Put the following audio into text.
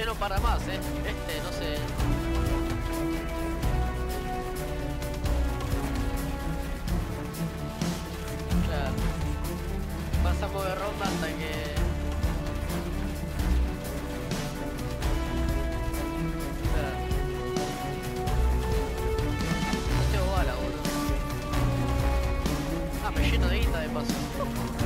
noche no para más, ¿eh? Este, no sé. Claro. Pasamos de ronda hasta que... Claro. No te bala, boludo. Ah, me lleno de guita de paso.